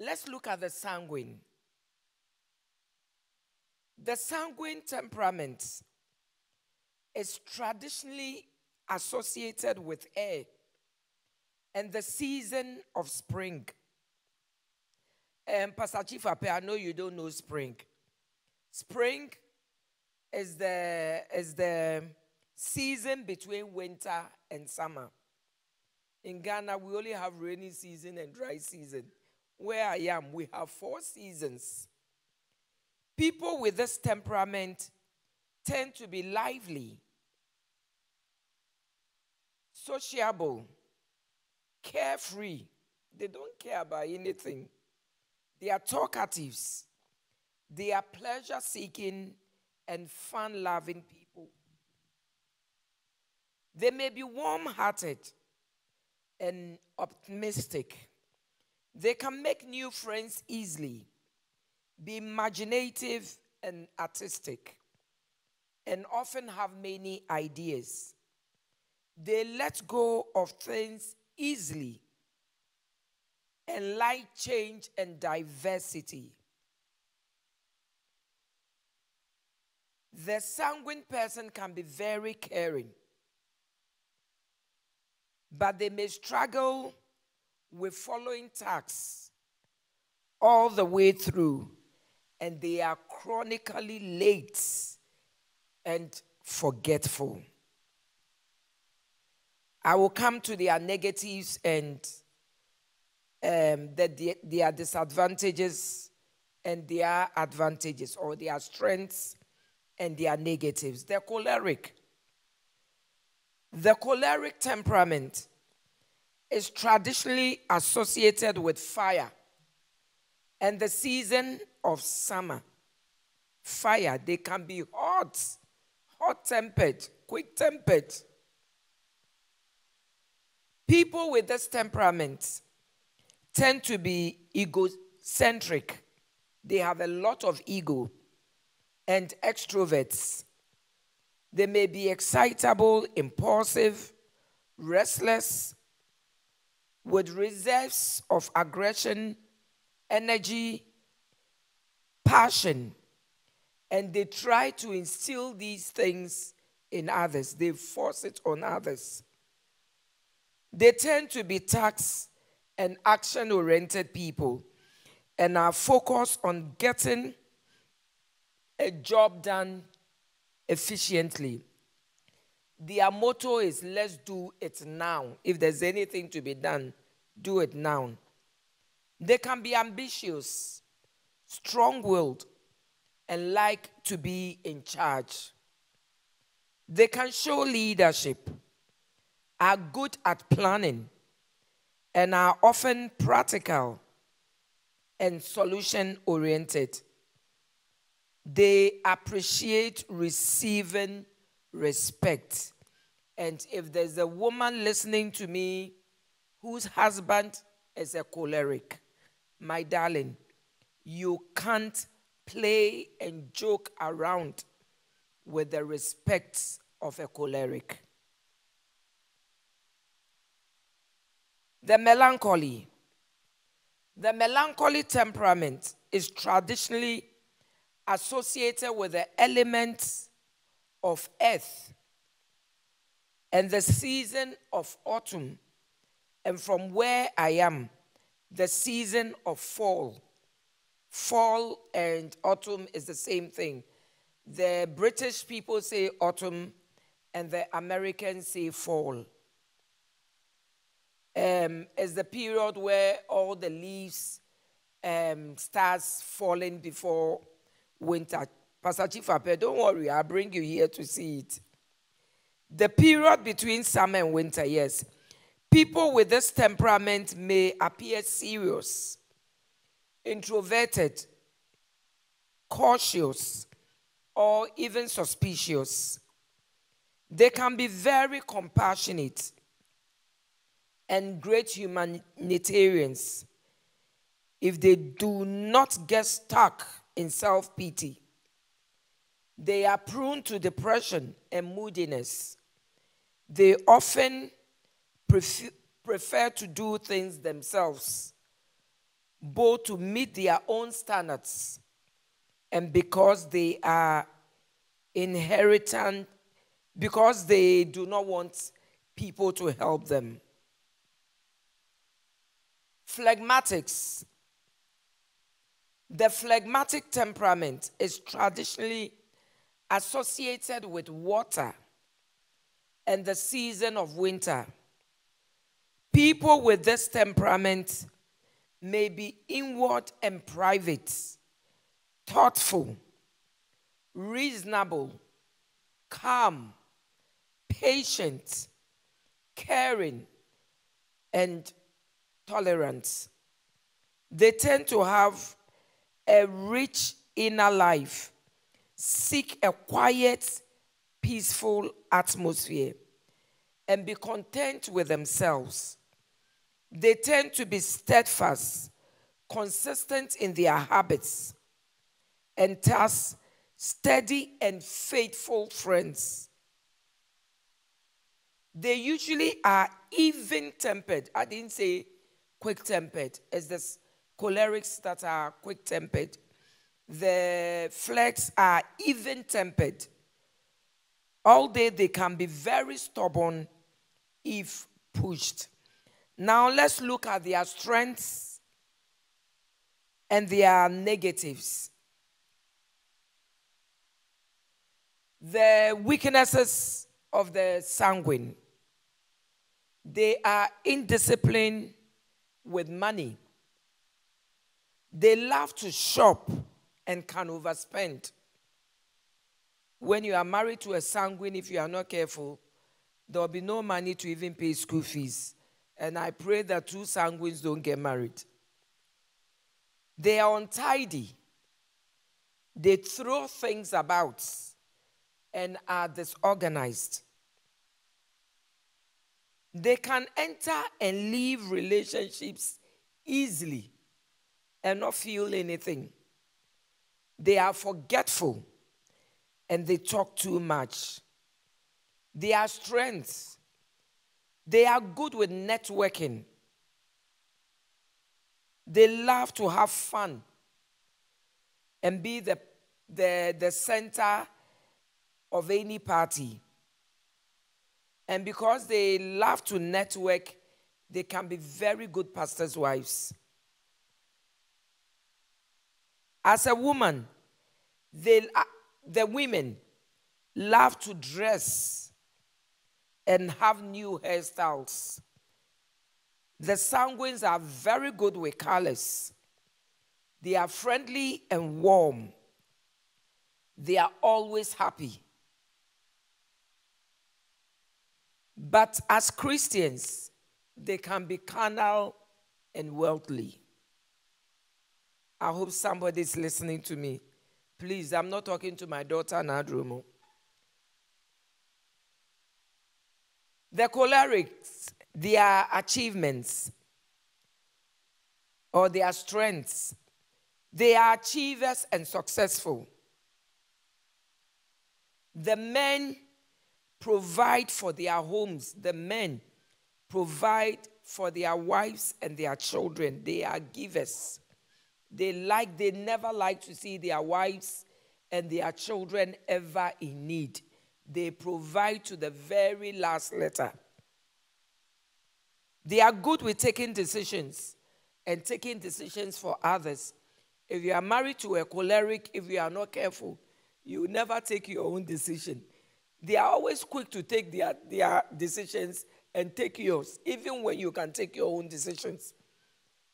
let's look at the sanguine. The sanguine temperament is traditionally associated with air and the season of spring. And um, Pastor Chief I know you don't know spring. Spring is the is the season between winter and summer. In Ghana, we only have rainy season and dry season. Where I am, we have four seasons. People with this temperament tend to be lively, sociable, carefree. They don't care about anything. They are talkatives. They are pleasure seeking and fun loving people. They may be warm hearted and optimistic. They can make new friends easily, be imaginative and artistic, and often have many ideas. They let go of things easily and like change and diversity. The sanguine person can be very caring but they may struggle with following tasks all the way through, and they are chronically late and forgetful. I will come to their negatives and um, the, their disadvantages and their advantages, or their strengths and their negatives. They're choleric. The choleric temperament is traditionally associated with fire and the season of summer. Fire, they can be hot, hot tempered, quick tempered. People with this temperament tend to be egocentric. They have a lot of ego and extroverts. They may be excitable, impulsive, restless, with reserves of aggression, energy, passion, and they try to instill these things in others. They force it on others. They tend to be task and action oriented people and are focused on getting a job done efficiently. Their motto is let's do it now. If there's anything to be done, do it now. They can be ambitious, strong willed, and like to be in charge. They can show leadership, are good at planning, and are often practical and solution oriented. They appreciate receiving respect. And if there's a woman listening to me whose husband is a choleric, my darling, you can't play and joke around with the respect of a choleric. The melancholy. The melancholy temperament is traditionally associated with the elements of earth and the season of autumn, and from where I am, the season of fall. Fall and autumn is the same thing. The British people say autumn, and the Americans say fall. Um, it's the period where all the leaves um, starts falling before winter. Pastor Chifape, don't worry, I'll bring you here to see it. The period between summer and winter, yes. People with this temperament may appear serious, introverted, cautious, or even suspicious. They can be very compassionate and great humanitarians if they do not get stuck in self pity. They are prone to depression and moodiness. They often prefer, to do things themselves. both to meet their own standards and because they are inheritant, because they do not want people to help them. Phlegmatics. The phlegmatic temperament is traditionally associated with water and the season of winter. People with this temperament may be inward and private, thoughtful, reasonable, calm, patient, caring, and tolerant. They tend to have a rich inner life, seek a quiet, peaceful atmosphere, and be content with themselves. They tend to be steadfast, consistent in their habits, and thus steady and faithful friends. They usually are even tempered. I didn't say quick tempered, as the cholerics that are quick tempered. The phlegs are even tempered. All day they can be very stubborn if pushed. Now let's look at their strengths and their negatives. The weaknesses of the sanguine. They are indisciplined with money. They love to shop and can overspend. When you are married to a sanguine, if you are not careful, there will be no money to even pay school fees. And I pray that two sanguines don't get married. They are untidy. They throw things about and are disorganized. They can enter and leave relationships easily and not feel anything. They are forgetful and they talk too much. They are strengths, they are good with networking. They love to have fun and be the, the, the center of any party. And because they love to network, they can be very good pastors' wives. As a woman, they, uh, the women love to dress and have new hairstyles. The sanguines are very good with colors. They are friendly and warm. They are always happy. But as Christians, they can be carnal and worldly. I hope somebody is listening to me. Please, I'm not talking to my daughter Nadrumo. The cholerics, their achievements or their strengths, they are achievers and successful. The men provide for their homes. The men provide for their wives and their children. They are givers. They like, they never like to see their wives and their children ever in need. They provide to the very last letter. They are good with taking decisions and taking decisions for others. If you are married to a choleric, if you are not careful, you never take your own decision. They are always quick to take their, their decisions and take yours, even when you can take your own decisions.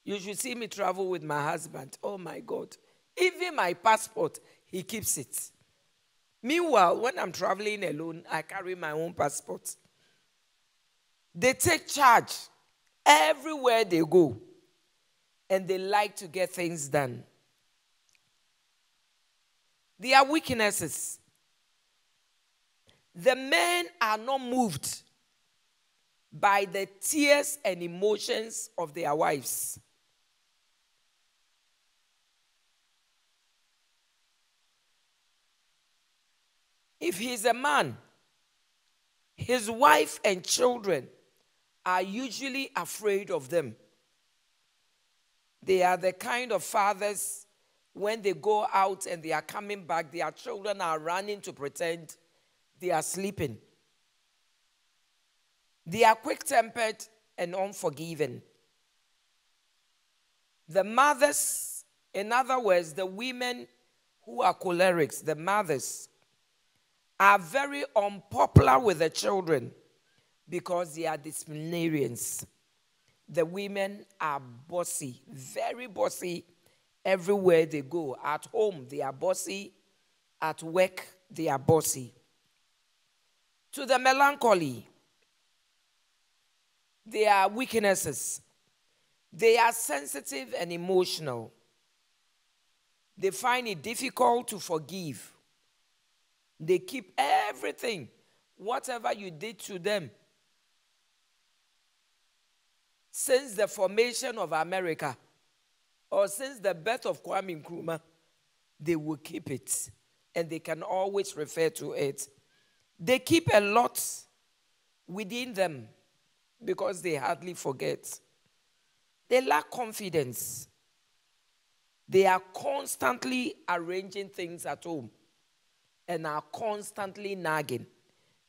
You should see me travel with my husband. Oh my God. Even my passport, he keeps it. Meanwhile, when I'm traveling alone, I carry my own passport. They take charge everywhere they go, and they like to get things done. They are weaknesses the men are not moved by the tears and emotions of their wives. If he's a man, his wife and children are usually afraid of them. They are the kind of fathers when they go out and they are coming back, their children are running to pretend they are sleeping. They are quick tempered and unforgiving. The mothers, in other words, the women who are cholerics, the mothers, are very unpopular with the children because they are disciplinarians. The women are bossy, very bossy everywhere they go. At home, they are bossy. At work, they are bossy. To the melancholy, they are weaknesses. They are sensitive and emotional. They find it difficult to forgive. They keep everything, whatever you did to them. Since the formation of America, or since the birth of Kwame Nkrumah, they will keep it and they can always refer to it. They keep a lot within them because they hardly forget. They lack confidence. They are constantly arranging things at home and are constantly nagging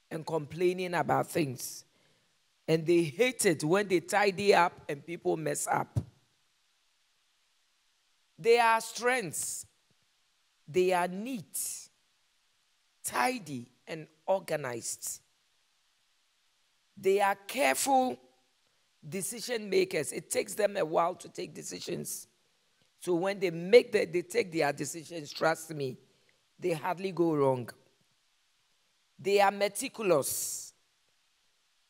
and complaining about things. And they hate it when they tidy up and people mess up. They are strengths. They are neat, tidy, and organized. They are careful decision makers. It takes them a while to take decisions. So when they make the, they take their decisions, trust me, they hardly go wrong. They are meticulous.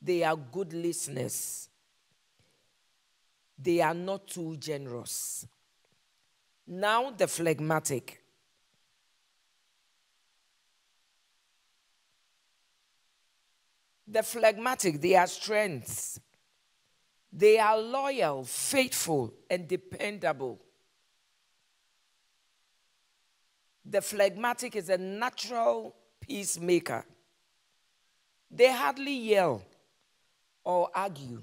They are good listeners. They are not too generous. Now, the phlegmatic. The phlegmatic, they are strengths. They are loyal, faithful, and dependable. The phlegmatic is a natural peacemaker. They hardly yell or argue.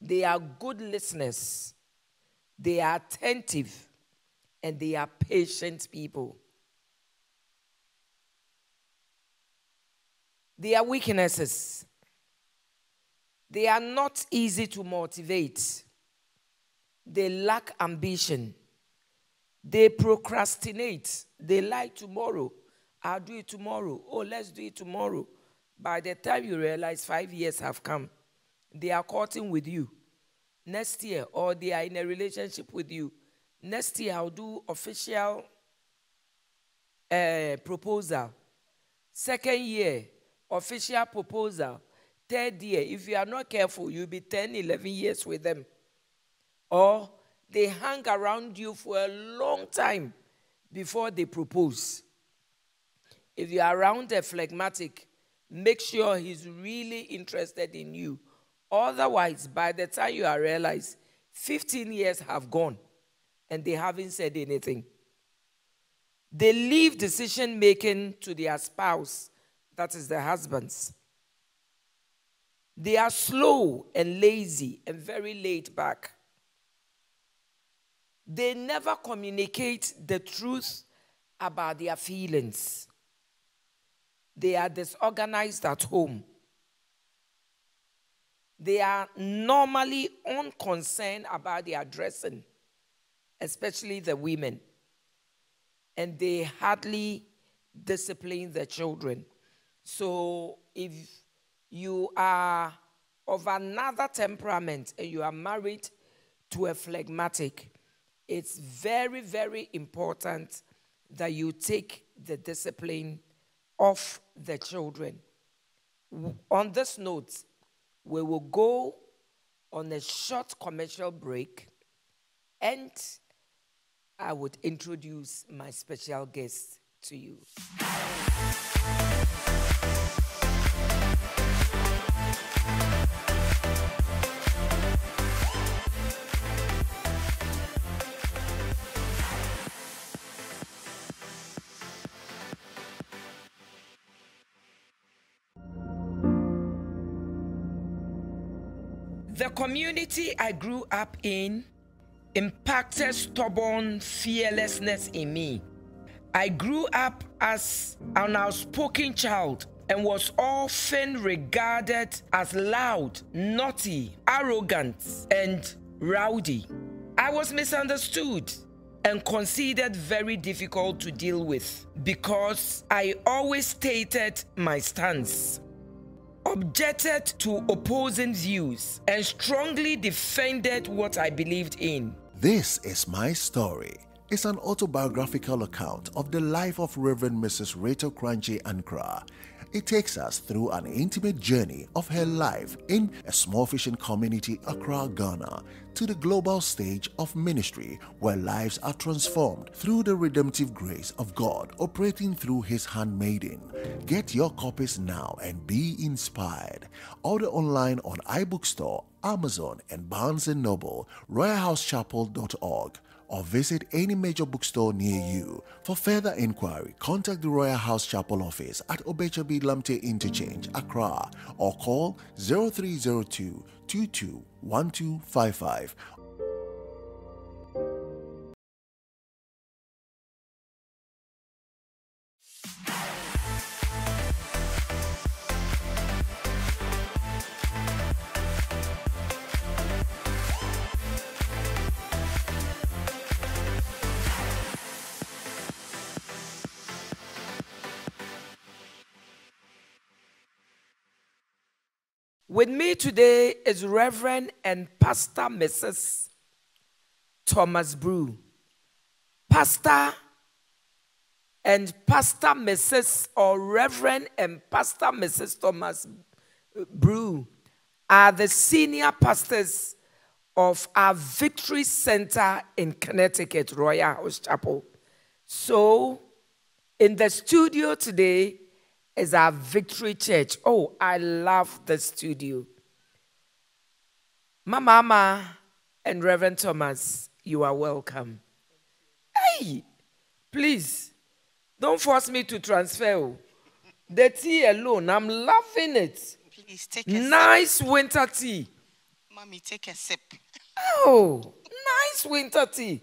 They are good listeners. They are attentive and they are patient people. Their weaknesses. They are not easy to motivate. They lack ambition. They procrastinate. They like tomorrow. I'll do it tomorrow. Oh, let's do it tomorrow. By the time you realize five years have come, they are courting with you. Next year, or they are in a relationship with you. Next year, I'll do official uh, proposal. Second year, official proposal. Third year, if you are not careful, you'll be 10, 11 years with them. Or they hang around you for a long time before they propose. If you're around a phlegmatic, make sure he's really interested in you. Otherwise, by the time you are realized, 15 years have gone and they haven't said anything. They leave decision making to their spouse, that is their husbands. They are slow and lazy and very laid back. They never communicate the truth about their feelings. They are disorganized at home. They are normally unconcerned about their dressing, especially the women. And they hardly discipline the children. So if you are of another temperament and you are married to a phlegmatic, it's very, very important that you take the discipline of the children. On this note, we will go on a short commercial break and I would introduce my special guest to you. Community I grew up in impacted stubborn fearlessness in me. I grew up as an outspoken child and was often regarded as loud, naughty, arrogant, and rowdy. I was misunderstood and considered very difficult to deal with because I always stated my stance, objected to opposing views, and strongly defended what I believed in. This is my story. It's an autobiographical account of the life of Reverend Mrs. Rachel Korankye-Ankrah, it takes us through an intimate journey of her life in a small fishing community Accra, Ghana, to the global stage of ministry where lives are transformed through the redemptive grace of God operating through His handmaiden. Get your copies now and be inspired. Order online on iBookstore, Amazon, and Barnes & Noble, royalhousechapel.org or visit any major bookstore near you. For further inquiry, contact the Royal House Chapel office at Obetsebi Lamptey Interchange, Accra, or call 0302 221255 With me today is Reverend and Pastor Mrs. Thomas Brew. Pastor and Pastor Mrs. or Reverend and Pastor Mrs. Thomas Brew are the senior pastors of our Victory Center in Connecticut, Royal House Chapel. So, in the studio today is our Victory Church. Oh, I love the studio. My mama and Reverend Thomas, you are welcome. Hey, please, don't force me to transfer. Oh. The tea alone, I'm loving it. Please take a Nice sip. winter tea. Mommy, take a sip. Oh, nice winter tea.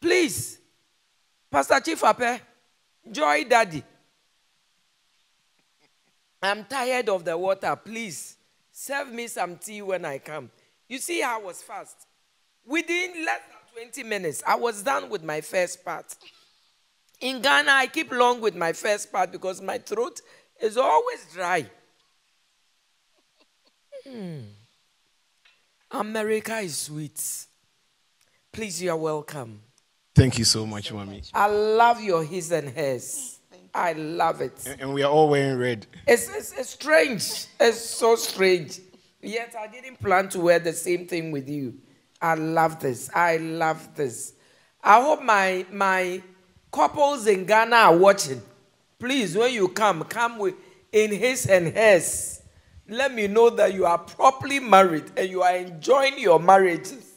Please, Pastor Chief Ape, Joy Daddy. I'm tired of the water. Please serve me some tea when I come. You see, I was fast. Within less than 20 minutes, I was done with my first part. In Ghana, I keep long with my first part because my throat is always dry. Hmm. America is sweet. Please, you are welcome. Thank you so much, mommy. I love your his and hers. I love it. And- And we are all wearing red. It's, it's, it's strange. It's so strange. Yet I didn't plan to wear the same thing with you. I love this. I love this. I hope my my couples in Ghana are watching. Please, when you come, come with in his and hers. Let me know that you are properly married and you are enjoying your marriages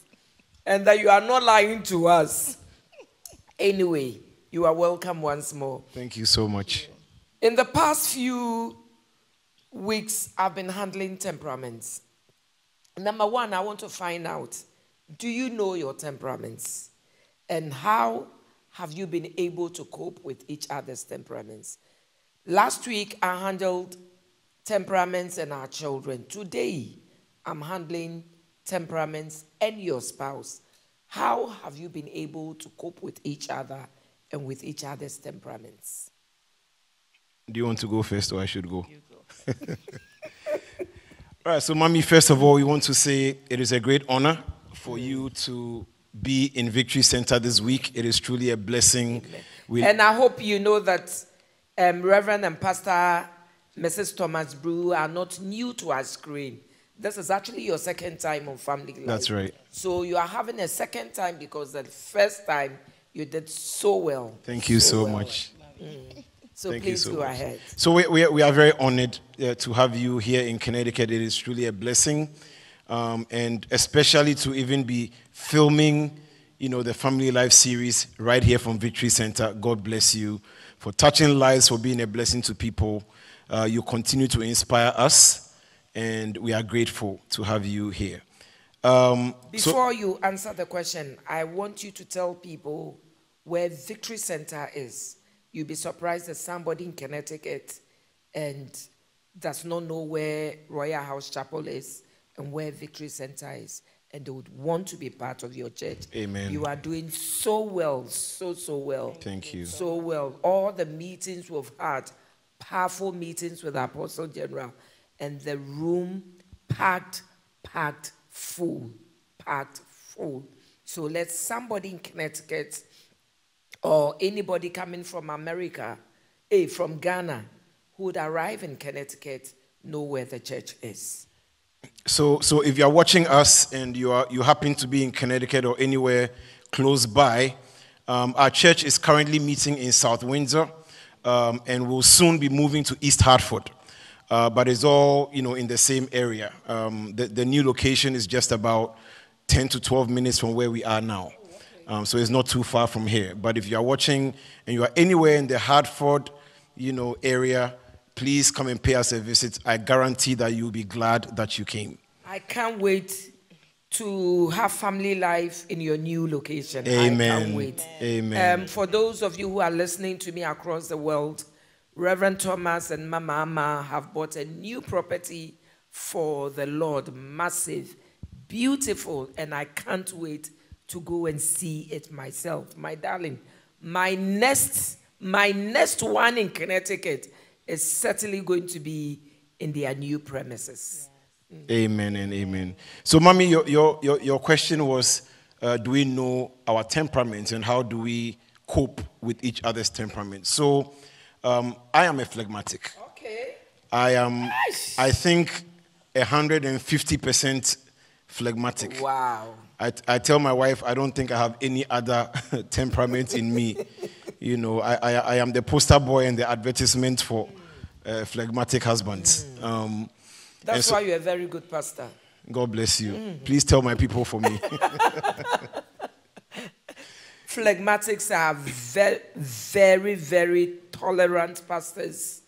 and that you are not lying to us. Anyway, you are welcome once more. Thank you so much. In the past few weeks, I've been handling temperaments. Number one, I want to find out do you know your temperaments? And how have you been able to cope with each other's temperaments? Last week, I handled temperaments and our children. Today, I'm handling temperaments and your spouse. How have you been able to cope with each other and with each other's temperaments? Do you want to go first or I should go? All right, so, mommy, first of all, we want to say it is a great honor for you to be in Victory Center this week. It is truly a blessing. We, And I hope you know that um, Reverend and Pastor Mrs. Thomas Brew are not new to our screen. This is actually your second time on Family Life. That's right. So you are having a second time because the first time you did so well. thank you so well. much. So Thank please so go much. ahead. So we, we, we are very honored uh, to have you here in Connecticut. It is truly a blessing, um, and especially to even be filming, you know, the Family Life series right here from Victory Center. God bless you for touching lives, for being a blessing to people. Uh, you continue to inspire us, and we are grateful to have you here. Um, so, Before you answer the question, I want you to tell people where Victory Center is. You'll be surprised that somebody in Connecticut and does not know where Royal House Chapel is and where Victory Center is, and they would want to be part of your church. Amen. You are doing so well, so, so well. Thank you. So well. All the meetings we've had, powerful meetings with Apostle General, and the room packed, packed full, packed full. So let somebody in Connecticut or anybody coming from America, eh, from Ghana, who would arrive in Connecticut, know where the church is. So, so if you are watching us and you are you happen to be in Connecticut or anywhere close by, um, our church is currently meeting in South Windsor, um, and will soon be moving to East Hartford. Uh, but it's all you know in the same area. Um, the, the new location is just about 10 to 12 minutes from where we are now. Um, so it's not too far from here. But if you are watching and you are anywhere in the Hartford, you know, area, please come and pay us a visit. I guarantee that you'll be glad that you came. I can't wait to have family life in your new location. I Amen. can't wait. Amen. Um, for those of you who are listening to me across the world, Reverend Thomas and Mama Ama have bought a new property for the Lord, massive, beautiful, and I can't wait to go and see it myself. My darling, my next, my next one in Connecticut is certainly going to be in their new premises. Amen and amen. So, mommy, your, your, your, your question was uh, do we know our temperaments and how do we cope with each other's temperament? So, um, I am a phlegmatic. Okay. I am, Nice. I think, 150% phlegmatic. Wow. I, I tell my wife I don't think I have any other temperament in me. You know, I, I, I am the poster boy and the advertisement for uh, phlegmatic husbands. Um, That's so- why you're a very good pastor. God bless you. Please tell my people for me. Phlegmatics are very, very, very tolerant pastors.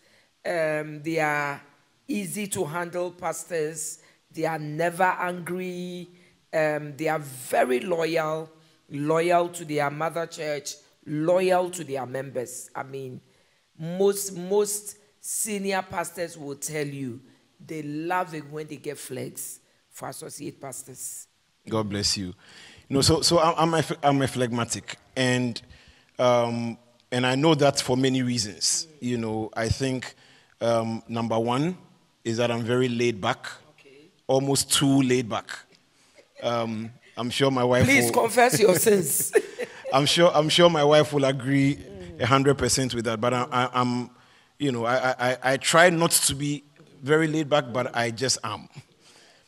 Um, they are easy to handle pastors. They are never angry. Um, they are very loyal, loyal to their mother church, loyal to their members. I mean, most most senior pastors will tell you they love it when they get flags for associate pastors. God bless you. You know, so so I'm I'm a, I'm a phlegmatic, and um, and I know that for many reasons. You know, I think um, number one is that I'm very laid back, almost too laid back. Um, I'm sure my wife. Please will, confess your sins. I'm sure I'm sure my wife will agree hundred percent with that. But I, I, I'm, you know, I, I I try not to be very laid back, but I just am.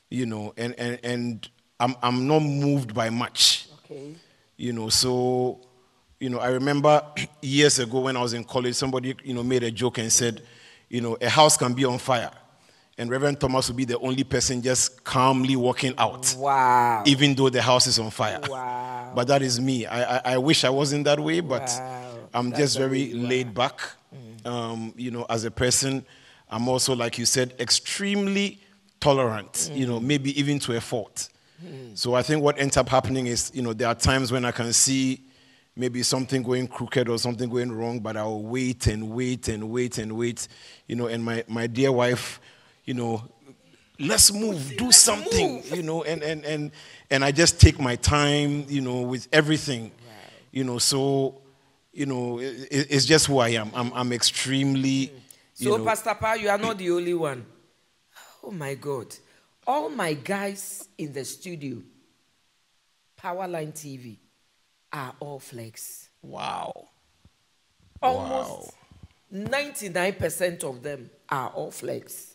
You know, and and and I'm I'm not moved by much. Okay. You know, so you know, I remember years ago when I was in college, somebody you know made a joke and said, you know, a house can be on fire, and Reverend Thomas would be the only person just calmly walking out Wow. even though the house is on fire. Wow. But that is me. I, I, I wish I wasn't that way, but Wow. I'm That's just very laid back. Um, you know, as a person, I'm also, like you said, extremely tolerant, you know, maybe even to a fault. So I think what ends up happening is, you know, there are times when I can see maybe something going crooked or something going wrong, but I'll wait and wait and wait and wait, you know, and my, my dear wife, you know, let's move, do something, you know, and, and, and, and I just take my time, you know, with everything, you know, so, you know, it, it's just who I am. I'm, I'm extremely, mm. you So, know, Pastor Pa, you are not the only one. Oh my God. All my guys in the studio, Powerline TV, are all phlegs. wow. Almost 99% of them are all phlegs.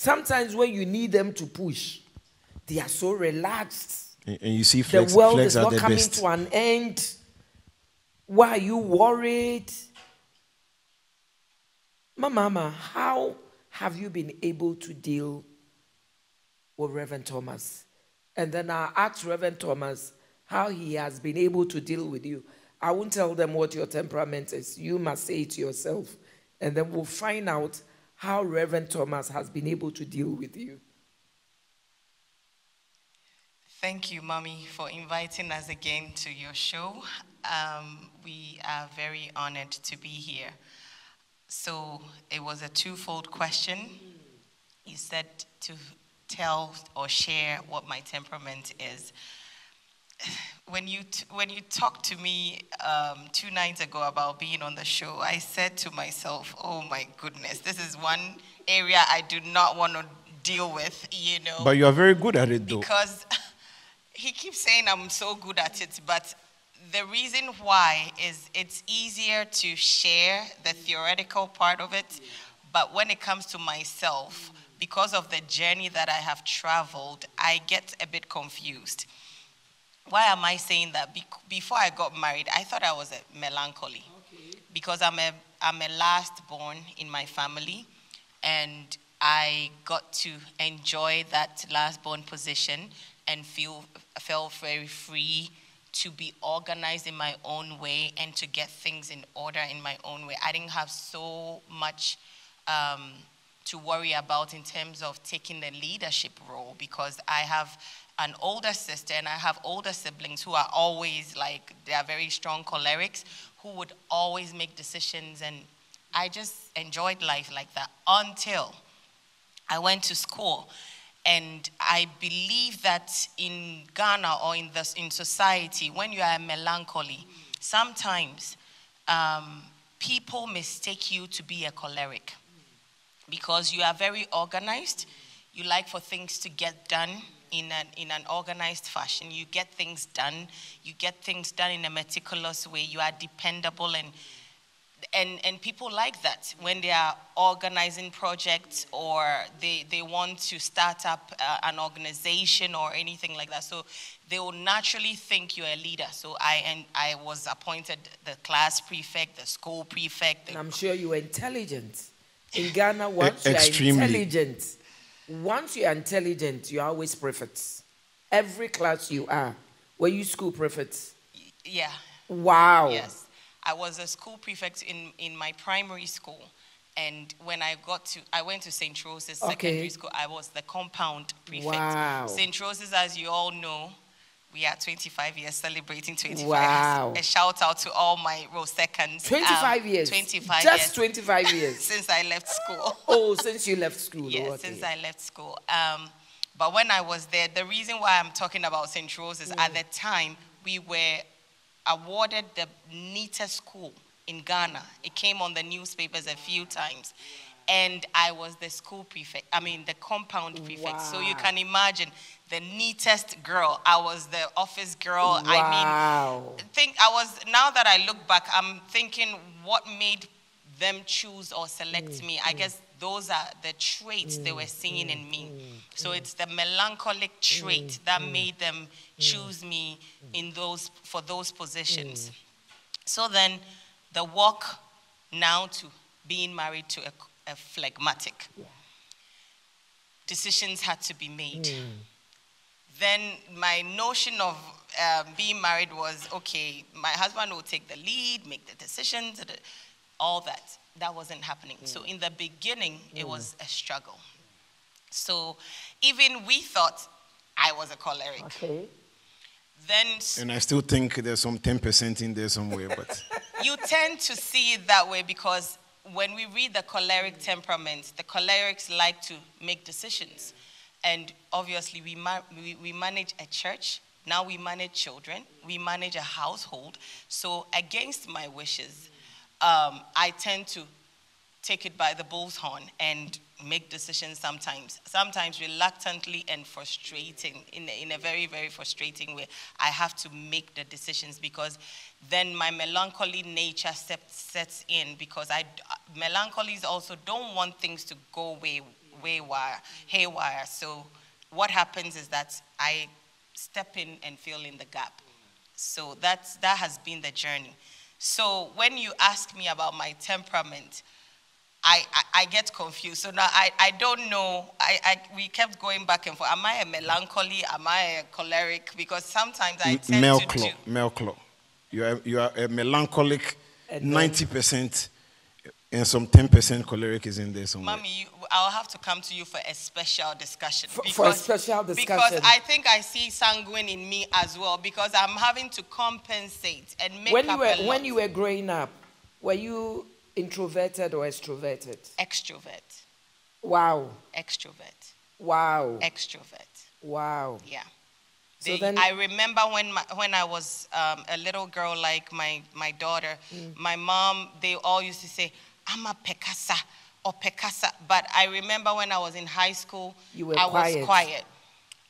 Sometimes when you need them to push, they are so relaxed. And, and you see The world flex is not coming best. to an end. Why are you worried? My Mama, how have you been able to deal with Reverend Thomas? And then I asked Reverend Thomas how he has been able to deal with you. I won't tell them what your temperament is. You must say it yourself. And then we'll find out how Reverend Thomas has been able to deal with you. Thank you, Mommy, for inviting us again to your show. Um, we are very honored to be here. So it was a twofold question. You said to tell or share what my temperament is. When you, t- when you talked to me um, two nights ago about being on the show, I said to myself, oh my goodness, this is one area I do not want to deal with, you know. But you are very good at it, though. because he keeps saying I'm so good at it, but the reason why is it's easier to share the theoretical part of it, but when it comes to myself, because of the journey that I have traveled, I get a bit confused. Why am I saying that? Bec- before I got married, I thought I was a melancholy because I'm a I'm a last born in my family, and I got to enjoy that last born position and feel felt very free to be organized in my own way and to get things in order in my own way. I didn't have so much um, to worry about in terms of taking the leadership role because I have an older sister and I have older siblings who are always like, they are very strong cholerics who would always make decisions. And I just enjoyed life like that until I went to school. And I believe that in Ghana or in, the, in society, when you are melancholy, sometimes um, people mistake you to be a choleric because you are very organized. You like for things to get done in an, in an organized fashion. You get things done. You get things done in a meticulous way. You are dependable and and, and people like that when they are organizing projects or they, they want to start up uh, an organization or anything like that. So they will naturally think you're a leader. So I, and I was appointed the class prefect, the school prefect. The And I'm sure you are intelligent. In Ghana, once you are extremely. intelligent, once you are intelligent, you are always prefects. Every class you are. Were you school prefects? yeah, Wow. yes. I was a school prefect in, in my primary school. And when I got to, I went to St. Rose's Okay. Secondary School, I was the compound prefect. Wow. St. Rose's, as you all know, we are 25 years celebrating 25 Wow. years. A shout out to all my Rose seconds. 25 Um, years. 25 Just years 25 years. since I left school. oh, since you left school. Yes, since I left school. Um, but when I was there, the reason why I'm talking about St. Rose is at the time we were awarded the neatest school in Ghana. It came on the newspapers a few times. And I was the school prefect, I mean, the compound prefect. So you can imagine the neatest girl. I was the office girl. I mean, think I was, now that I look back, I'm thinking what made them choose or select me. I mm-hmm. guess those are the traits they were seeing in me. Mm-hmm. So it's the melancholic trait that mm-hmm. made them choose me in those for those positions. So then the walk now to being married to a, a phlegmatic. Decisions had to be made. Then my notion of um, being married was okay, my husband will take the lead, make the decisions, da- da- all that. That wasn't happening. So in the beginning, it was a struggle. So even we thought I was a choleric. Okay. Then And I still think there's some 10% in there somewhere, but you tend to see it that way because when we read the choleric temperament, the cholerics like to make decisions. And obviously, we, ma- we, we manage a church, now we manage children, we manage a household. So, against my wishes, um, I tend to take it by the bull's horn and make decisions sometimes, sometimes reluctantly and frustrating, in in a very, very frustrating way. I have to make the decisions because then my melancholy nature step, sets in because I, melancholies also don't want things to go way, waywire, haywire. So what happens is that I step in and fill in the gap. So that's, that has been the journey. So when you ask me about my temperament, I, I, I get confused. So now I, I don't know. I, I, we kept going back and forth. Am I a melancholy? Am I a choleric? Because sometimes I tend to do. Melclaw. You are, you are a melancholic, then- 90%, and some 10% choleric is in there somewhere. Mommy, you, I'll have to come to you for a special discussion. For- for a special discussion. Because. I think I see sanguine in me as well because I'm having to compensate and make when you were a lot. when you were growing up, were you introverted or extroverted? extrovert, Wow, extrovert, wow, extrovert. wow. Yeah. So then- I remember when my, when I was um, a little girl, like my, my daughter, Mm. my mom, they all used to say, I'm a pekasa or pekasa. But I remember when I was in high school, You were I quiet. was quiet.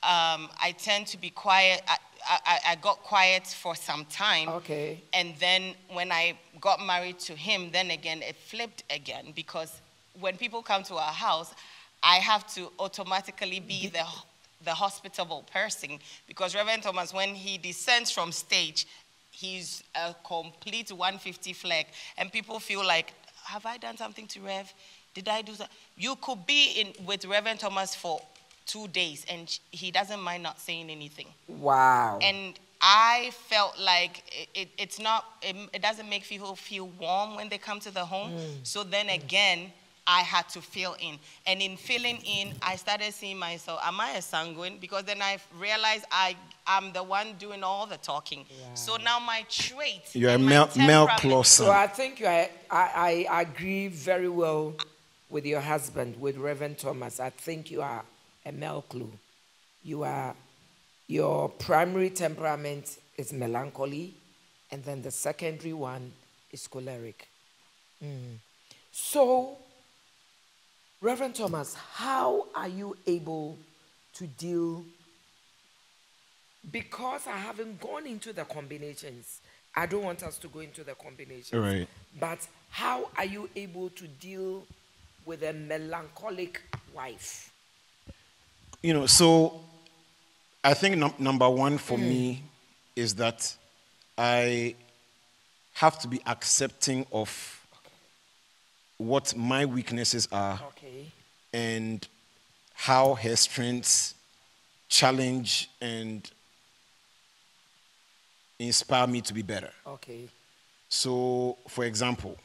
Um, I tend to be quiet. I, I, I got quiet for some time. Okay. And then when I got married to him, then again, it flipped again because when people come to our house, I have to automatically be the, the hospitable person because Reverend Thomas, when he descends from stage, he's a complete 150 phleg, and people feel like, have I done something to Rev? Did I do something? You could be in with Reverend Thomas for two days, and he doesn't mind not saying anything Wow. and I felt like it, it, it's not, it, it doesn't make people feel warm when they come to the home. Mm. So then mm. again, I had to fill in. And in filling in, I started seeing myself, am I a sanguine? Because then I realized I, I'm the one doing all the talking. So now my trait. You're a and my male, male temperament- so. I think you are, I, I agree very well with your husband, with Reverend Thomas. I think you are a male clue. You are, your primary temperament is melancholy, and then the secondary one is choleric. Mm. So, Reverend Thomas, how are you able to deal? Because I haven't gone into the combinations, I don't want us to go into the combinations. Right. But how are you able to deal with a melancholic wife? You know, so I think num- number one for mm. me is that I have to be accepting of what my weaknesses are Okay. and how her strengths challenge and inspire me to be better. Okay. So, for example,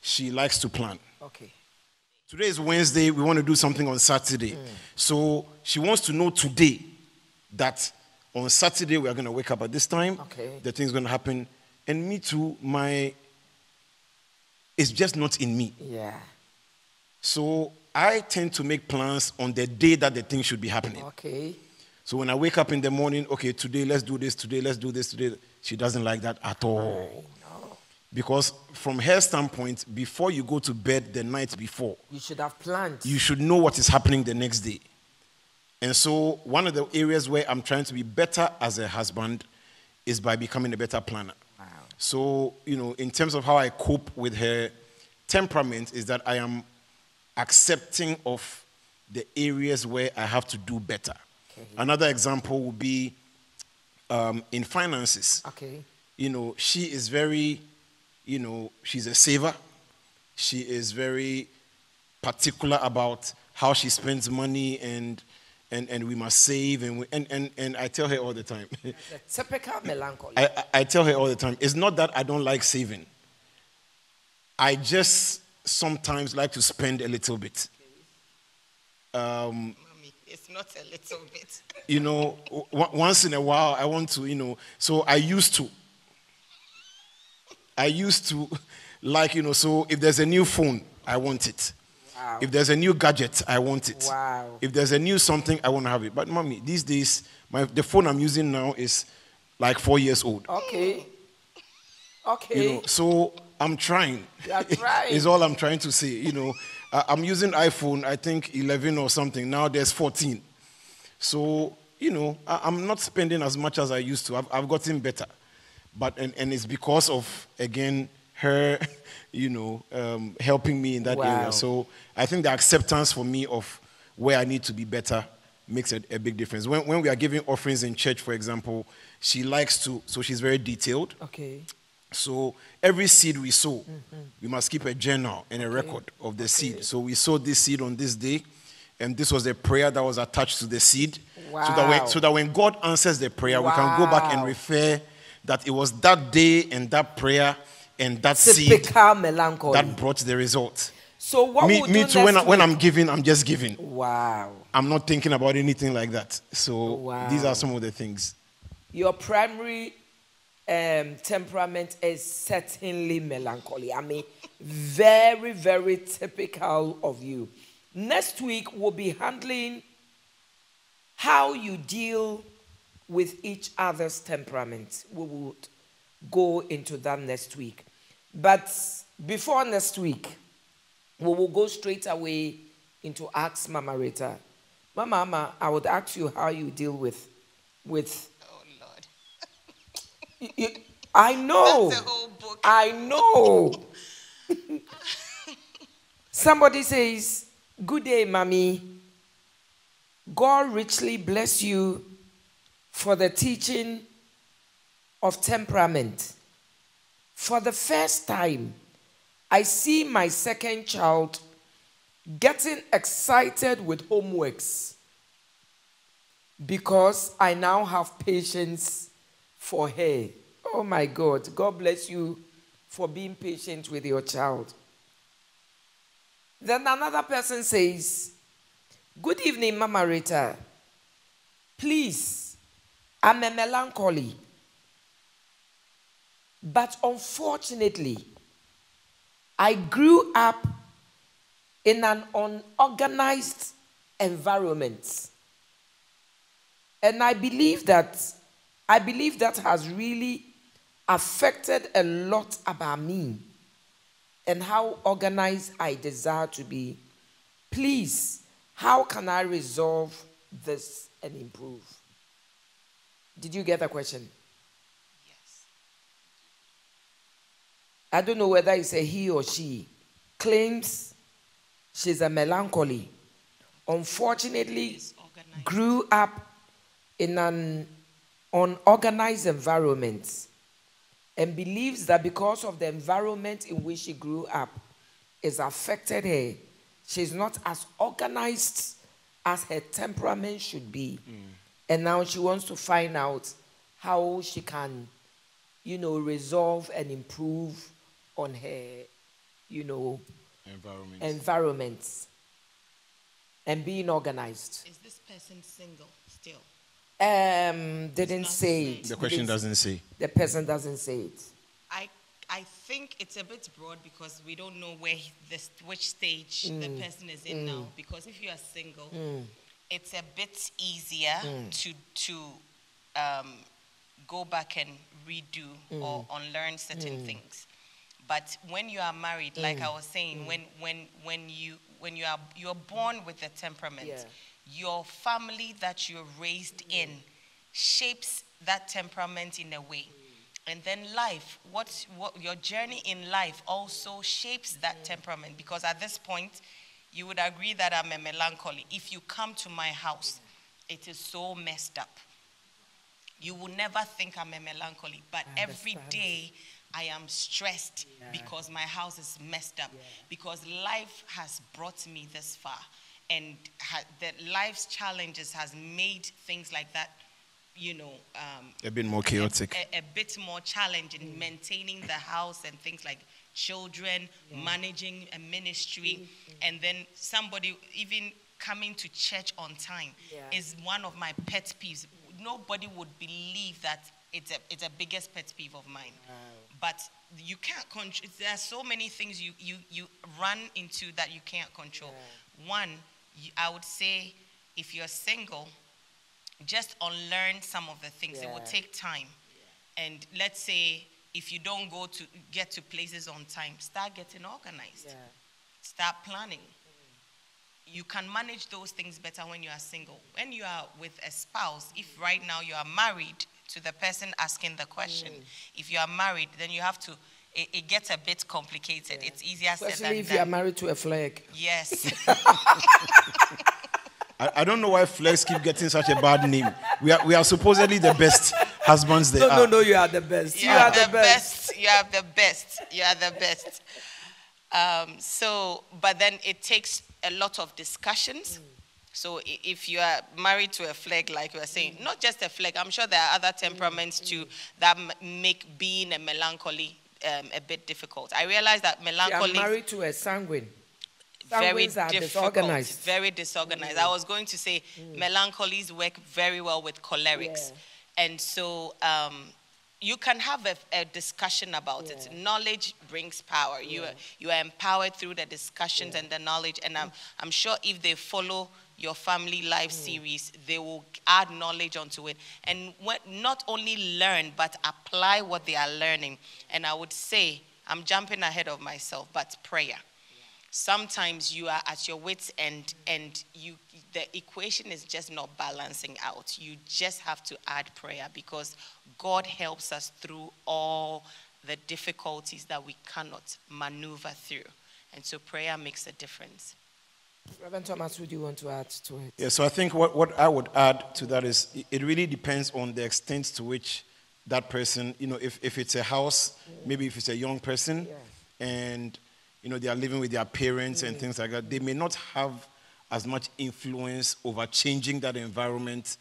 she likes to plan. Okay. Today is Wednesday. We want to do something on Saturday. Mm. So she wants to know today that on Saturday we are going to wake up at this time. Okay. The thing's going to happen. And me too, my. It's just not in me. Yeah. So I tend to make plans on the day that the thing should be happening. Okay. So when I wake up in the morning, okay, today let's do this, today let's do this, today. She doesn't like that at all. Because from her standpoint, before you go to bed the night before, You should have planned. you should know what is happening the next day. And so, one of the areas where I'm trying to be better as a husband is by becoming a better planner. Wow. So, you know, in terms of how I cope with her temperament, is that I am accepting of the areas where I have to do better. Okay. Another example would be um, in finances Okay. you know, she is very, you know, she's a saver. She is very particular about how she spends money and and, and we must save and, we, and, and and I tell her all the time. Typical melancholy. I, I- tell her all the time. It's not that I don't like saving. I just sometimes like to spend a little bit. Um, Mommy, it's not a little bit. You know, w- once in a while I want to, you know. So I used to. I used to, like, you know, so if there's a new phone, I want it. Wow. If there's a new gadget, I want it. Wow. If there's a new something, I want to have it. But, mommy, these days, my, the phone I'm using now is like four years old. Okay. Okay. You know, so I'm trying. Are trying. is all I'm trying to say. You know, I'm using iPhone, I think 11 or something. Now there's 14. So, you know, I- I'm not spending as much as I used to. I've, I've gotten better. But, and, and it's because of, again, her, you know, um, helping me in that Wow. area. So I think the acceptance for me of where I need to be better makes a, a big difference. When, when we are giving offerings in church, for example, she likes to, so she's very detailed. okay. So every seed we sow, we must keep a journal and a record of the seed. So we sowed this seed on this day, and this was the prayer that was attached to the seed. So that Wow. when, so that when God answers the prayer, we can go back and refer that it was that day and that prayer, and that seed that brought the result. so what me, me do too. When, I, when I'm giving, I'm just giving. wow, I'm not thinking about anything like that. So Wow. these are some of the things. your primary um, temperament is certainly melancholy. I mean, very, very typical of you. Next week, we'll be handling how you deal with each other's temperament. We will go into that next week. But before next week, we will go straight away into Ask Mama Rita. Mama, Mama, I would ask you how you deal with, with Oh, Lord. I know. That's the whole book. I know. Somebody says, Good day, mommy. God richly bless you for the teaching of temperament. For the first time, I see my second child getting excited with homeworks because I now have patience for her. Oh my God. God bless you for being patient with your child. Then another person says, Good evening, Mama Rita. Please, I'm a melancholy. But unfortunately, I grew up in an unorganized environment. And I believe that I believe that has really affected a lot about me and how organized I desire to be. Please, how can I resolve this and improve? Did you get the question? Yes. I don't know whether it's a he or she, claims she's a melancholy. Unfortunately, grew up in an unorganized environment and believes that because of the environment in which she grew up has affected her, she's not as organized as her temperament should be. Mm. And now she wants to find out how she can, you know, resolve and improve on her, you know, Environment. environments and being organized. Is this person single still? Um, didn't say it. the question Didn't- doesn't say. The person doesn't say it. I I think it's a bit broad because we don't know where this which stage the mm. person is in mm. now. Because if you are single, mm. it's a bit easier to to um, go back and redo or unlearn certain things. But when you are married, like mm. I was saying, mm. when when when you when you are you're born with a temperament, Yeah. your family that you're raised mm. in shapes that temperament in a way. And then life, what, what your journey in life also shapes that temperament because at this point, you would agree that I'm a melancholy. If you come to my house, it is so messed up. You will never think I'm a melancholy, but every day I am stressed because my house is messed up. Because life has brought me this far, and ha- that life's challenges has made things like that, you know, um, A bit more chaotic. a, a bit more challenging maintaining the house and things like children, managing a ministry, and then somebody even coming to church on time Yeah. is one of my pet peeves. Nobody would believe that it's a it's a biggest pet peeve of mine. But you can't control. There are so many things you you you run into that you can't control. One, I would say, if you're single, just unlearn some of the things. It will take time. And let's say if you don't go to get to places on time, start getting organized. Start planning. You can manage those things better when you are single. When you are with a spouse, if right now you are married to the person asking the question, if you are married, then you have to. It, it gets a bit complicated. It's easier said Especially than if you are married to a phleg. Yes. I, I don't know why phlegs keep getting such a bad name. We are, we are supposedly the best husbands there No, are. no, no, you are the best. You You are are the best. You are the best. You are the best. Um, so, but then it takes a lot of discussions. So, if you are married to a phleg, like you were saying, not just a phleg, I'm sure there are other temperaments too that make being a melancholy um, a bit difficult. I realize that I'm melancholy married to a sanguine. very Sanguines are difficult, disorganized. very disorganized. I was going to say melancholies work very well with cholerics, and so um, you can have a, a discussion about it. Knowledge brings power. You are, you are empowered through the discussions and the knowledge, and I'm I'm sure if they follow your family life mm. series, they will add knowledge onto it. And not only learn but apply what they are learning. And I would say, I'm jumping ahead of myself, but prayer. Sometimes you are at your wits end and you the equation is just not balancing out. You just have to add prayer because god helps us through all the difficulties that we cannot maneuver through. And so prayer makes a difference Reverend Thomas, would you want to add to it? Yeah, so I think what, what I would add to that is it- it really depends on the extent to which that person, you know, if, if it's a house, maybe if it's a young person and, you know, they are living with their parents and mm. things like that, they may not have as much influence over changing that environment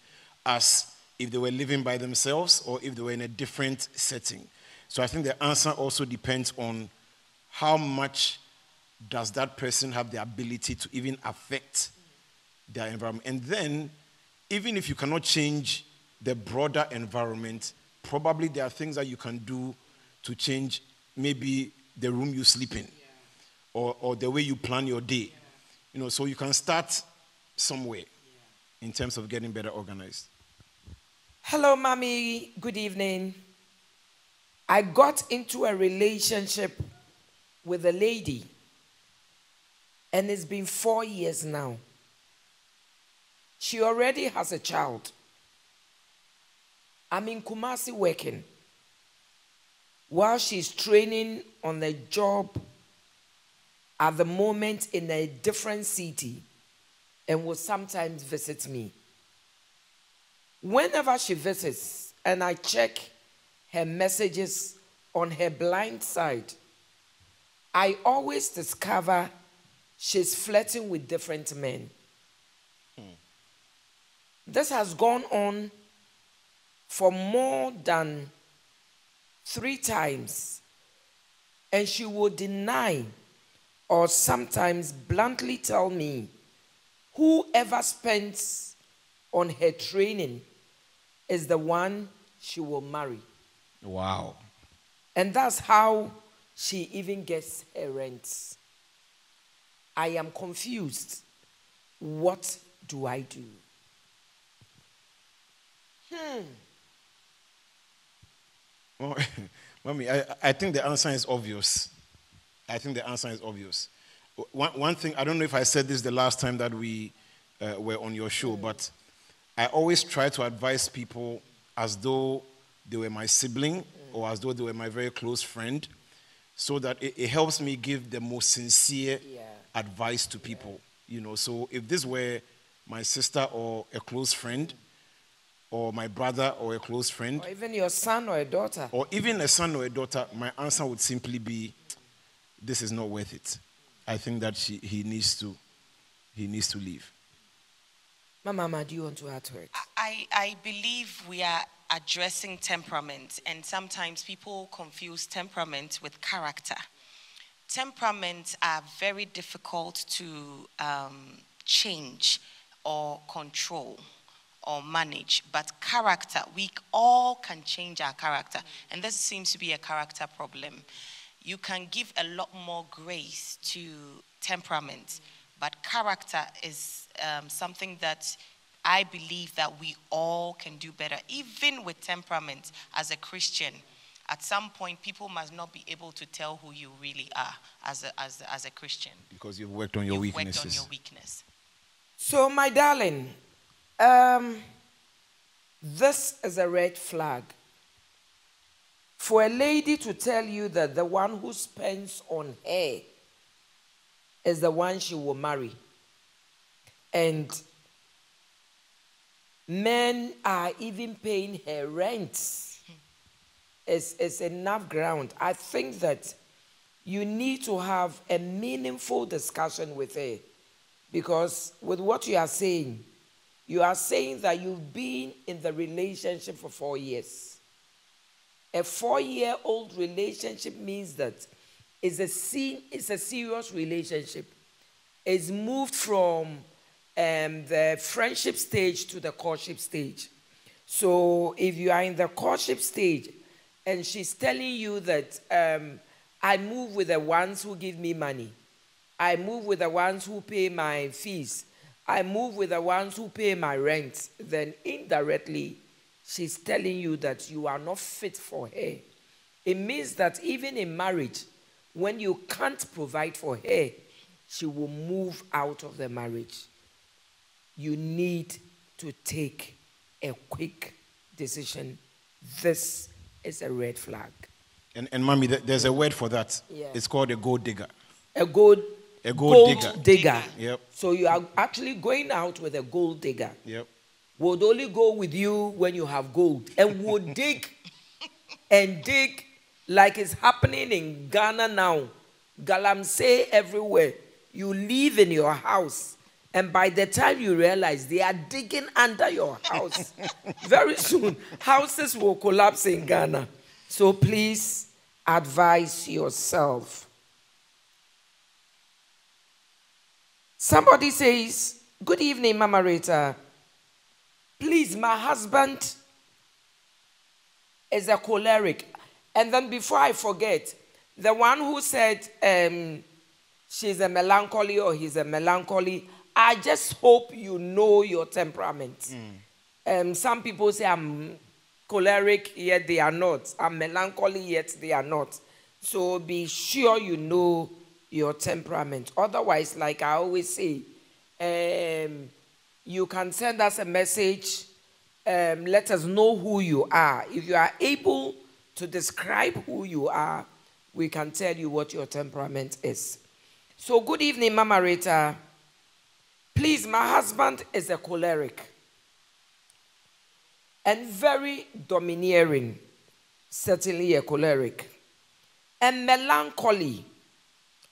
as if they were living by themselves or if they were in a different setting. So I think the answer also depends on how much does that person have the ability to even affect their environment. And then, even if you cannot change the broader environment, probably there are things that you can do to change maybe the room you sleep in or, or the way you plan your day. You know, so you can start somewhere in terms of getting better organized. Hello, mommy. Good evening. I got into a relationship with a lady, and it's been four years now. She already has a child. I'm in Kumasi working while she's training on a job at the moment in a different city and will sometimes visit me. Whenever she visits and I check her messages on her blind side, I always discover she's flirting with different men. This has gone on for more than three times, and she will deny or sometimes bluntly tell me whoever spends on her training is the one she will marry. Wow. And that's how she even gets her rent. I am confused. What do I do? Hmm. Well, Mommy, I, I think the answer is obvious. I think the answer is obvious. One, one thing, I don't know if I said this the last time that we uh, were on your show, hmm. but I always try to advise people as though they were my sibling hmm. or as though they were my very close friend, so that it, it helps me give the most sincere Yeah. Advice to people. You know, so if this were my sister or a close friend, or my brother or a close friend, Or even your son or a daughter. or even a son or a daughter, my answer would simply be, "This is not worth it." I think that she, he needs to, he needs to leave. Mama, Mama, do you want to add to it? I, I believe we are addressing temperament, and sometimes people confuse temperament with character. Temperaments are very difficult to um, change or control or manage, but character, we all can change our character, and this seems to be a character problem. You can give a lot more grace to temperament, but character is um, something that I believe that we all can do better, even with temperament as a Christian. At some point, people must not be able to tell who you really are as a, as a, as a Christian. Because you've worked on your You've weaknesses. worked on your weakness. So, my darling, um, this is a red flag. For a lady to tell you that the one who spends on her is the one she will marry, and men are even paying her rent, is, is enough ground. I think that you need to have a meaningful discussion with her because with what you are saying, you are saying that you've been in the relationship for four years. A four-year-old relationship means that it's a se- it's a serious relationship. It's moved from um, the friendship stage to the courtship stage. So if you are in the courtship stage and she's telling you that um, I move with the ones who give me money, I move with the ones who pay my fees, I move with the ones who pay my rent, then indirectly she's telling you that you are not fit for her. It means that even in marriage, when you can't provide for her, she will move out of the marriage. You need to take a quick decision. This is a red flag. And, and mommy, there's a word for that. Yeah. It's called a gold digger. A gold, A gold digger. digger. Yep. So you are actually going out with a gold digger. Yep. Would only go with you when you have gold and would dig and dig like it's happening in Ghana now. Galamsey everywhere. You live in your house, and by the time you realize they are digging under your house, very soon houses will collapse in Ghana. So please advise yourself. Somebody says, Good evening, Mama Rita. Please, my husband is a choleric. And then before I forget, the one who said um, she's a melancholy or he's a melancholy, I just hope you know your temperament. Um, some people say I'm choleric, yet they are not. I'm melancholy, yet they are not. So be sure you know your temperament. Otherwise, like I always say, um, you can send us a message. Um, let us know who you are. If you are able to describe who you are, we can tell you what your temperament is. So, good evening, Mama Rita. Please, my husband is a choleric and very domineering, certainly a choleric, and melancholy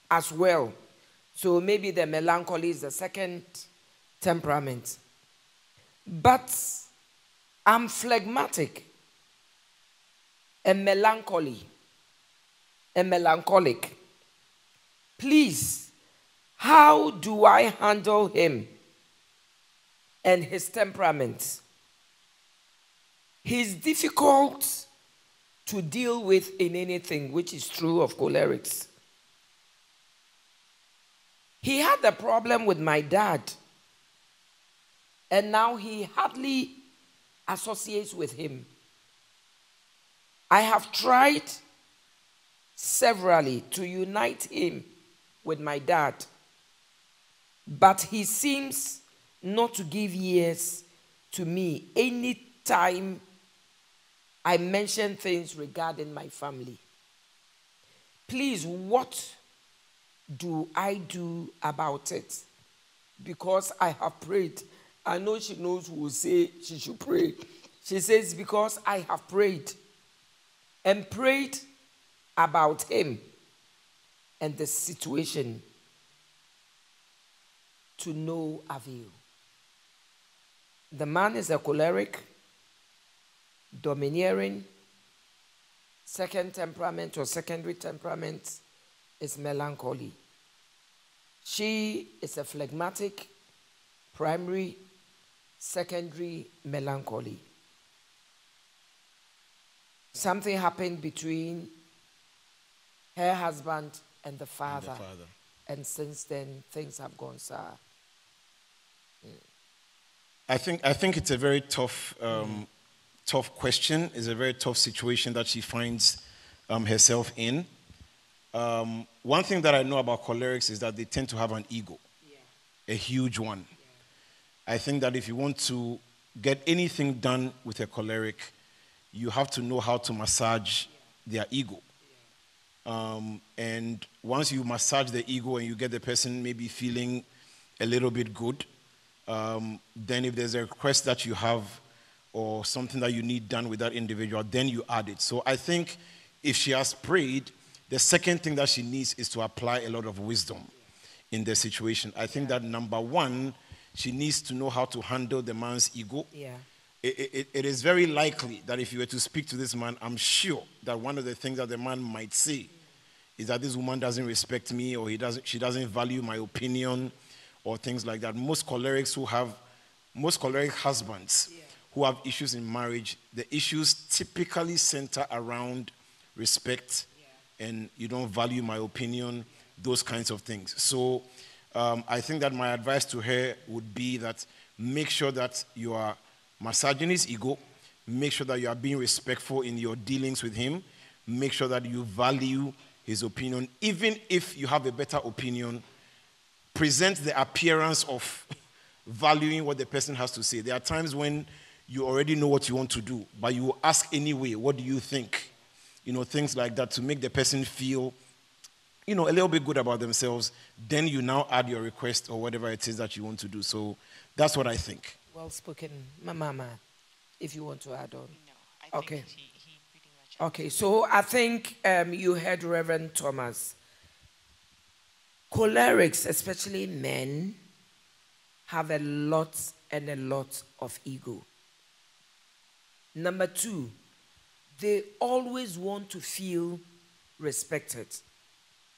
as well. So maybe the melancholy is the second temperament. But I'm phlegmatic and melancholy and melancholic. Please, how do I handle him and his temperament? He's difficult to deal with in anything, which is true of cholerics. He had a problem with my dad, and now he hardly associates with him. I have tried severally to unite him with my dad, but he seems not to give ears to me anytime I mention things regarding my family. Please, what do I do about it? Because I have prayed. I know she knows who will say she should pray. She says, Because I have prayed and prayed about him and the situation to no avail. The man is a choleric, domineering, second temperament or secondary temperament is melancholy. She is a phlegmatic, primary, secondary melancholy. Something happened between her husband and the father. father. And since then, things have gone sour. I think, I think it's a very tough, um, tough question. It's a very tough situation that she finds um, herself in. Um, one thing that I know about cholerics is that they tend to have an ego, a huge one. I think that if you want to get anything done with a choleric, you have to know how to massage their ego. Um, and once you massage the ego and you get the person maybe feeling a little bit good, um, then if there's a request that you have or something that you need done with that individual, then you add it. So I think if she has prayed, the second thing that she needs is to apply a lot of wisdom in the situation. I think that number one, she needs to know how to handle the man's ego. Yeah. it, it, it is very likely that if you were to speak to this man, I'm sure that one of the things that the man might say is that this woman doesn't respect me or he doesn't, she doesn't value my opinion or things like that. Most cholerics who have, most choleric husbands yeah. who have issues in marriage, the issues typically center around respect yeah. and you don't value my opinion, those kinds of things. So um, I think that my advice to her would be that make sure that you are massaging his ego, make sure that you are being respectful in your dealings with him, make sure that you value his opinion, even if you have a better opinion, present the appearance of valuing what the person has to say. There are times when you already know what you want to do, but you ask anyway, what do you think? You know, things like that to make the person feel, you know, a little bit good about themselves. Then you now add your request or whatever it is that you want to do. So that's what I think. Well spoken, Mama, if you want to add on. No, okay. He, Okay, so I think um, you heard Reverend Thomas. Cholerics, especially men, have a lot and a lot of ego. Number two, they always want to feel respected.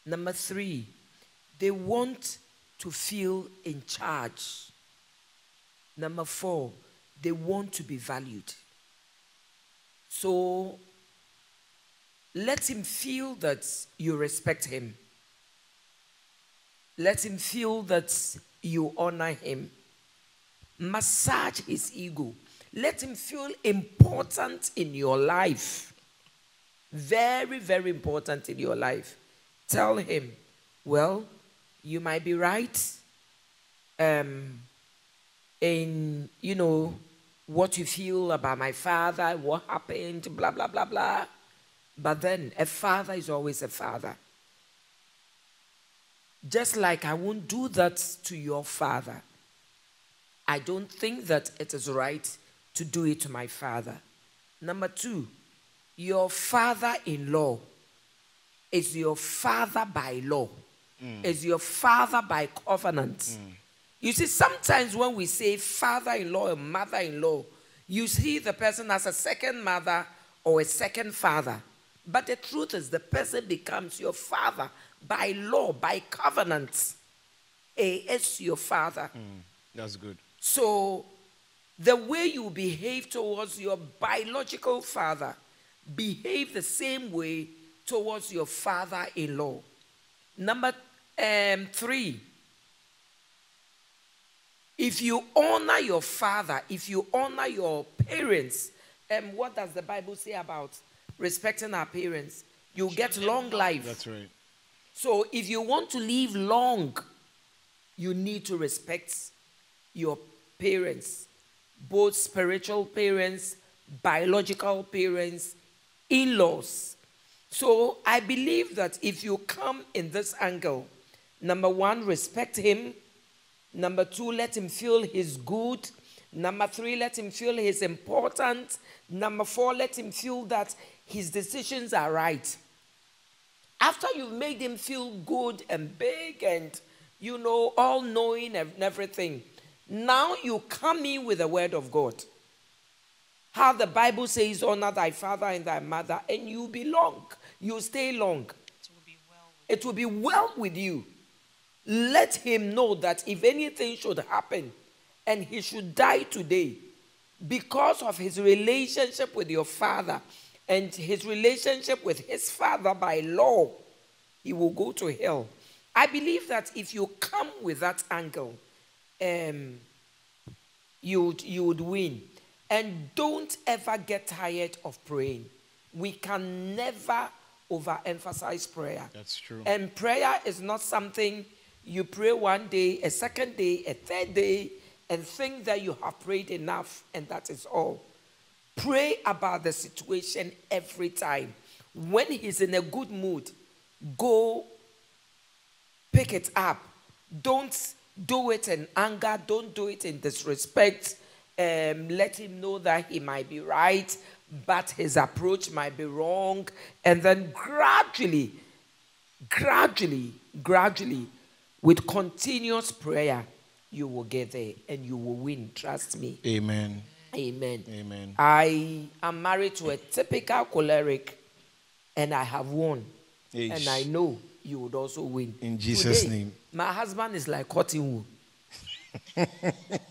Number three, they want to feel in charge. Number four, they want to be valued. So let him feel that you respect him. Let him feel that you honor him. Massage his ego. Let him feel important in your life. Very, very important in your life. Tell him, well, you might be right um, in, you know, what you feel about my father, what happened, blah, blah, blah, blah. But then a father is always a father. Just like I won't do that to your father, I don't think that it is right to do it to my father. Number two, your father in law is your father by law, mm. is your father by covenant. Mm. You see, sometimes when we say father in law and mother in law, you see the person as a second mother or a second father. But the truth is, the person becomes your father by law, by covenant. He is your father. Mm, that's good. So, the way you behave towards your biological father, behave the same way towards your father in law. Number um, three, if you honor your father, if you honor your parents, um, what does the Bible say about respecting our parents, you get long life. That's right. So if you want to live long, you need to respect your parents, both spiritual parents, biological parents, in laws. So I believe that if you come in this angle, number one, respect him. Number two, let him feel he's good. Number three, let him feel he's important. Number four, let him feel that his decisions are right. After you've made him feel good and big and, you know, all knowing and everything, now you come in with the word of God. How the Bible says, honor thy father and thy mother, and you belong. You stay long. It will be well with, it will be well with you. Let him know that if anything should happen and he should die today because of his relationship with your father, and his relationship with his father by law, he will go to hell. I believe that if you come with that angle, um, you would, you would win. And don't ever get tired of praying. We can never overemphasize prayer. That's true. And prayer is not something you pray one day, a second day, a third day, and think that you have prayed enough and that is all. Pray about the situation every time. When he's in a good mood, go pick it up. Don't do it in anger. Don't do it in disrespect. Um, let him know that he might be right, but his approach might be wrong. And then gradually, gradually, gradually, with continuous prayer, you will get there and you will win. Trust me. Amen. Amen. Amen. I am married to a typical choleric and I have won. Yeesh. And I know you would also win. In Jesus' Today, name. My husband is like cotton wool.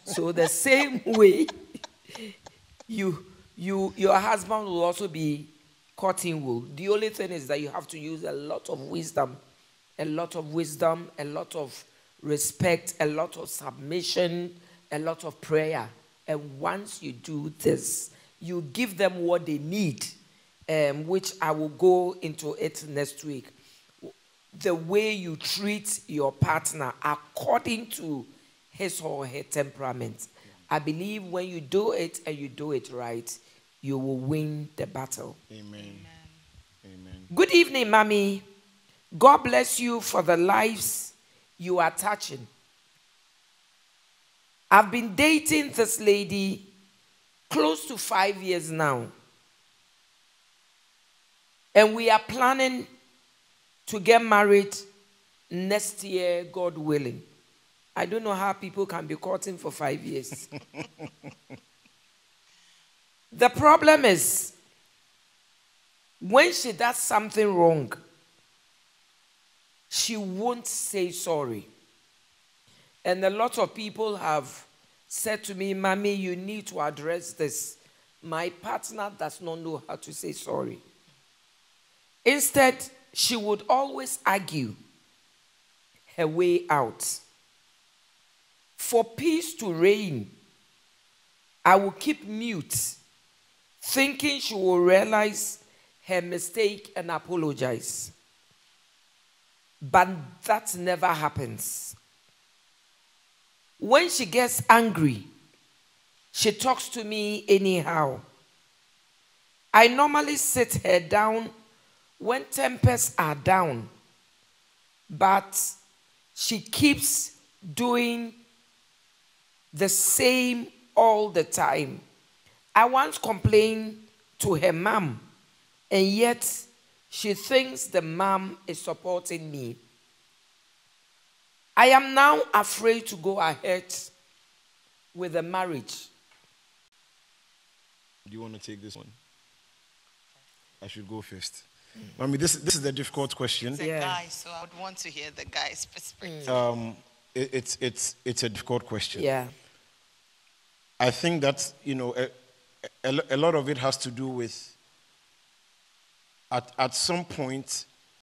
so the same way you you your husband will also be cotton wool. The only thing is that you have to use a lot of wisdom, a lot of wisdom, a lot of respect, a lot of submission, a lot of prayer. And once you do this, you give them what they need, um, which I will go into it next week. The way you treat your partner according to his or her temperament. I believe when you do it and you do it right, you will win the battle. Amen. Amen. Good evening, Mommy. God bless you for the lives you are touching. I've been dating this lady close to five years now. And we are planning to get married next year, God willing. I don't know how people can be courting for five years. the problem is, when she does something wrong, she won't say sorry. And a lot of people have said to me, Mommy, you need to address this. My partner does not know how to say sorry. Instead, she would always argue her way out. For peace to reign, I will keep mute, thinking she will realize her mistake and apologize. But that never happens. When she gets angry, she talks to me anyhow. I normally sit her down when tempers are down, but she keeps doing the same all the time. I once complained to her mom, and yet she thinks the mom is supporting me. I am now afraid to go ahead with the marriage. Do you want to take this one? I should go first. I mean, this, this is the difficult question. It's a Yeah. guy, so I would want to hear the guy's perspective. Um, it, it's, it's, it's a difficult question. Yeah. I think that, you know, a, a, a lot of it has to do with at, at some point,